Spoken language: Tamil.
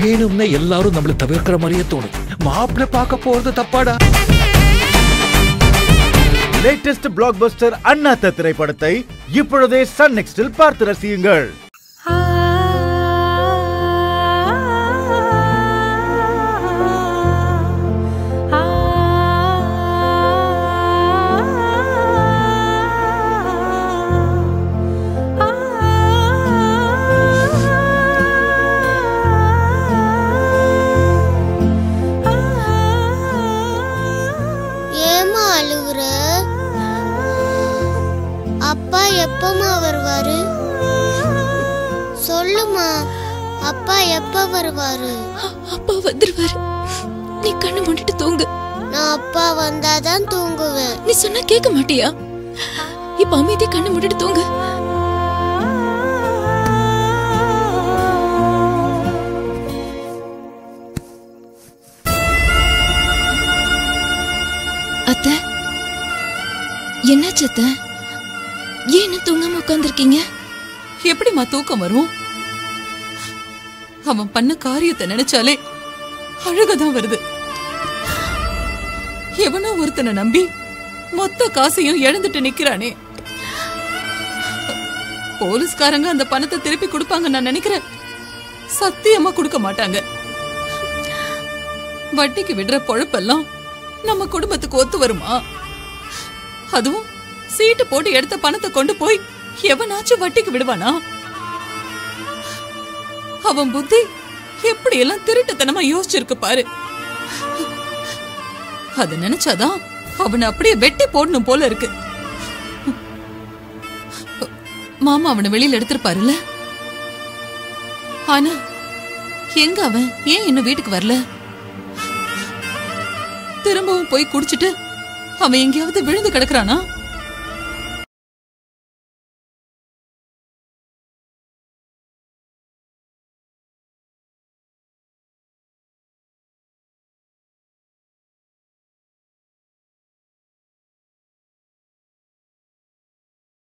வேணும்னே எல்லாரும் நம்மள தவிர்க்கிற மாதிரியே தோணும். மாப்பிள்ளை பார்க்க போறது தப்பாடா? லேட்டஸ்ட் பிளாக் பஸ்டர் அண்ணாத்த திரைப்படத்தை இப்பொழுதே சன் நெக்ஸ்டில் பார்த்து ரசியுங்கள். அழுகுற அப்பா எப்பமா வருவாரு? சொல்லுமா அப்பா எப்ப வருவாரு? அப்பா வந்துருவாரு. நீ கண்ணு மூடிட்டு தூங்கு. நான் அப்பா வந்தாதான் தூங்குவேன். நீ சொன்னா கேட்க மாட்டியா? இப்ப அமைதியா கண்ணு மூடிட்டு தூங்கு. என்ன சத்த? ஏன்னு தூங்காம உட்கார்ந்திருக்கீங்க? எப்படிம்மா தூக்கம் வரும்? அவன் பண்ண காரியத்தை நினைச்சாலே அழுகதான் வருது. எவனோ ஒருத்தனை நம்பி மொத்த காசையும் இழந்துட்டு நிக்கிறானே. போலீஸ்காரங்க அந்த பணத்தை திருப்பி கொடுப்பாங்க நான் நினைக்கிறேன். சத்தியமா கொடுக்க மாட்டாங்க. வட்டிக்கு விடுற பொழப்பெல்லாம் நம்ம குடும்பத்துக்கு ஒத்து வருமா? அதுவும் சீட்டு போட்டு எடுத்த பணத்தை கொண்டு போய் எவனாச்சும் வட்டிக்கு விடுவானா? அவன் புத்தி எப்படி எல்லாம் திருட்டுத்தனமா யோசிச்சிருக்கு பாரு. அத நினைச்சாதான் அவனை அப்படியே வெட்டி போடணும் போல இருக்கு. மாமா அவனை வெளியில எடுத்திருப்பாருல்ல? ஆனா எங்க அவன் ஏன் இன்னும் வீட்டுக்கு வரல? திரும்பவும் போய் குடிச்சிட்டு அவன் எங்கேயாவது விழுந்து கிடக்குறானா?